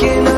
I've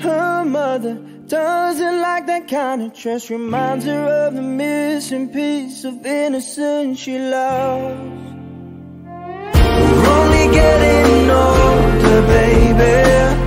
Her mother doesn't like that kind of dress. Reminds her of the missing piece of innocence she lost. We're only getting older, baby.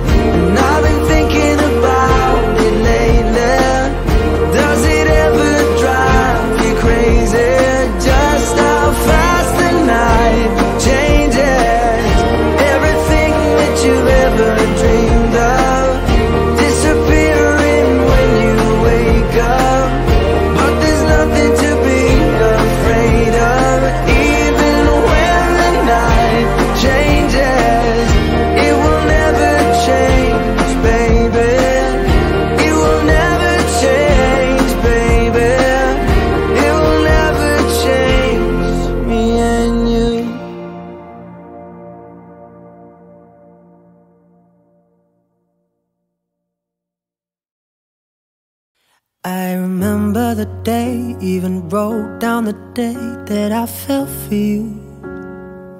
I remember the day, even wrote down the day that I fell for you.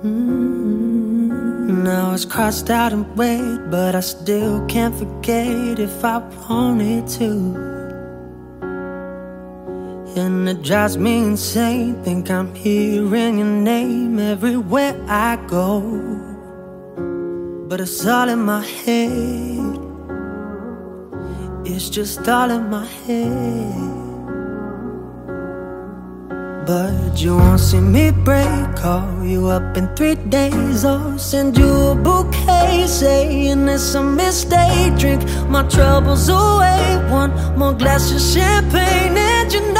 Mm. Now it's crossed out and red, but I still can't forget if I wanted to. And it drives me insane. Think I'm hearing your name everywhere I go. But it's all in my head. It's just all in my head. But you won't see me break. Call you up in three days or send you a bouquet saying it's a mistake. Drink my troubles away. One more glass of champagne, and you know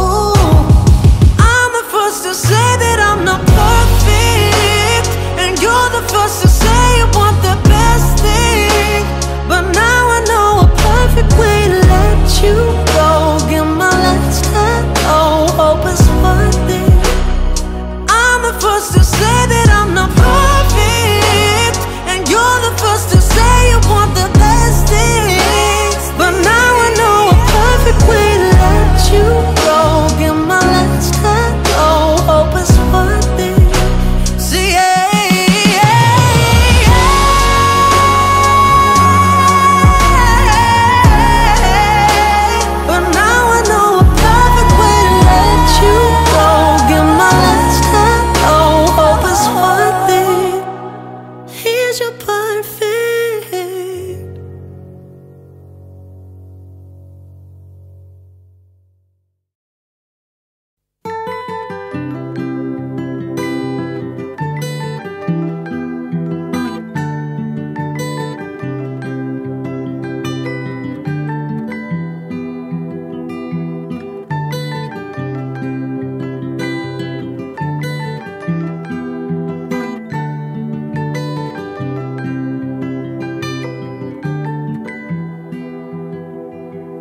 say that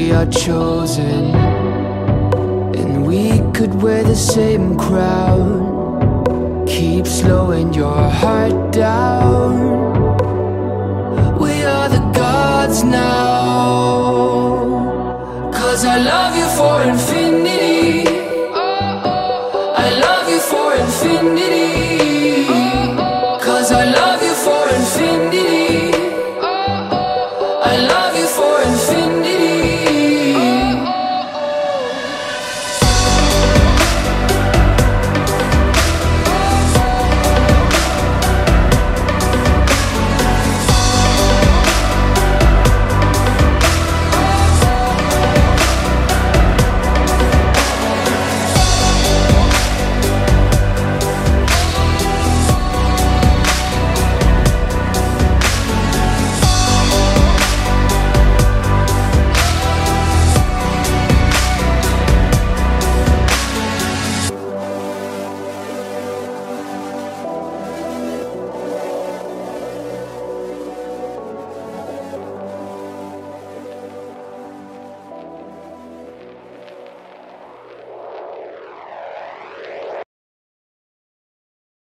we are chosen. And we could wear the same crown. Keep slowing your heart down. We are the gods now. Cause I love you for infinity. I love you for infinity.